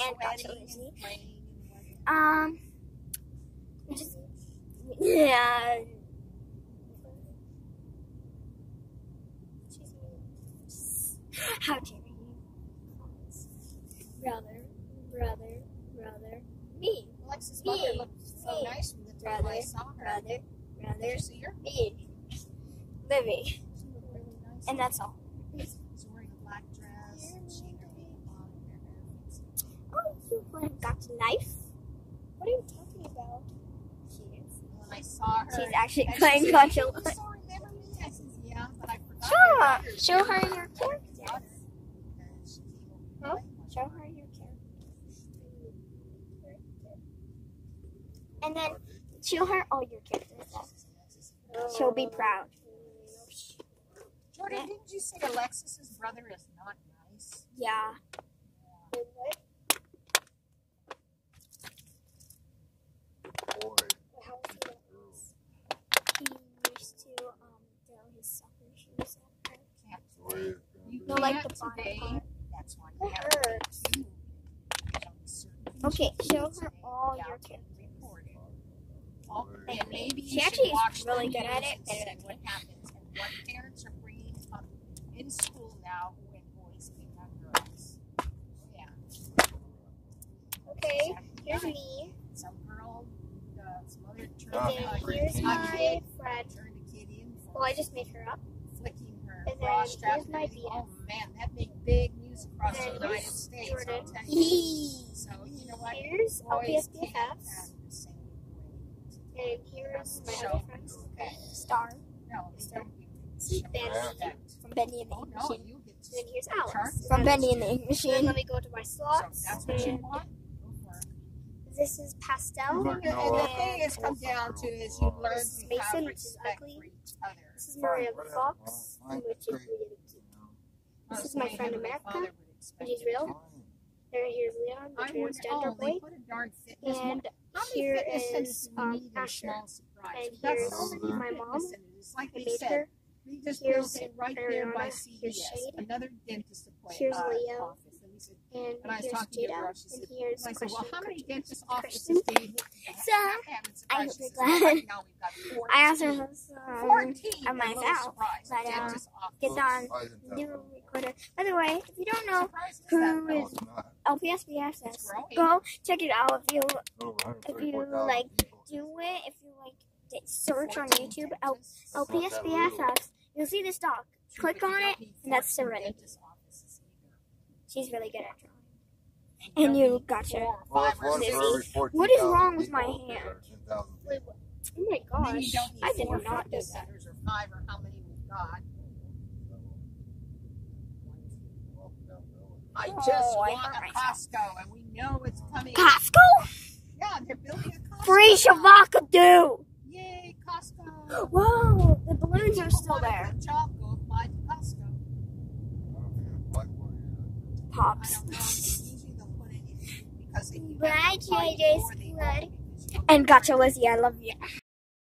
and Gotcha sweating Lizzie. and playing and Um, just yeah. How dare you, brother, brother, brother, me, Alexa's Me. mother looked so Me. nice from the time I Brother. saw her. brother, brother, you see her? me, Livy, really nice. and that's all. Got a knife? What are you talking about? She is. When I saw her, She's actually playing Gacha. "You still remember me?" I said, "Yeah, but I forgot." Sure. Show her your character. forgot her. And she came over and Huh? Show her your character. And then show her all your characters. She'll be proud. Jordan, didn't you say Alexis's brother is not nice? Yeah. Boy, He used to um throw soccer shoes at her. Can't the way You No, like can't the bottom today. part. That's why It you have to hurts. do on certain Okay, things show her all without your getting characters. recorded. Right. and maybe She actually is really good at it, and better see what happens and what parents are bringing up in school now when boys pick on girls. Yeah. Okay, here's me. Some girl, uh, some other turned And then a great here's my friend. turned a kid in for Well, I just made her up. flicking her And bra then strap. here's my Oh man, that made big news across the United States. Jordan. I'll tell you. So you know what? LPS Boys can't BFFs. have the same way. And here's my other friends. Okay. Star No, they don't give See, show Ben. respect. from Bendy and the Ink no, Machine. you get to Then here's charge Alex from Bendy and the Ink So Machine. Let me go to my So slots. that's what you want. Go for it. this is pastel. Look, And the thing is, come down to is you learn This is to Mason, have which is respect ugly. For each other. This is Maria the Fox, Fine, which is great. really cute. I This is my friend America, father would expect She's real. Fine. And here's Leon, the I wonder, transgender oh, boy. a darn fitness And How many here fitness is, centers do we um, need Asher. small surprise? And We've here's my fitness mom. centers. It's like I they made said, her. we just Here's right there by Ariana. CVS, Here's Shade. another dentist appointment. Here's uh, Leo. Office. And said, And and I was here's talking to a girl, Jada. she And said, here's and I said, well, how many Christian. dentist offices Kristen. do you need? So, I hope you're glad. Right now we've got 14. I asked her some 14 at my and no house, surprise, but, uh, dentist get on new recorder. By the way, if you don't know Surprise is who that, No, though? is it's not. LPSBFS, go check it out. If you If you, like, do it, if you like search on YouTube L- dentists. not that LPSBFS, you'll see this dog. Click on it, and that's 14 Serenity. Dentist offices either. She's really good at drawing. And you need gotcha. Well, five one for every 14,000 What is wrong with my hand? Wait, people. Oh my Maybe gosh, I did not do that. or five or how many we've got. I Oh, just I want hurt a myself. Costco, and we know it's coming. Costco? yeah, they're building a Costco. Free Shavaka do! Yay, Costco! Whoa, the balloons are People still want a there. Squad. open, because you And gotcha, Lizzie, I love you.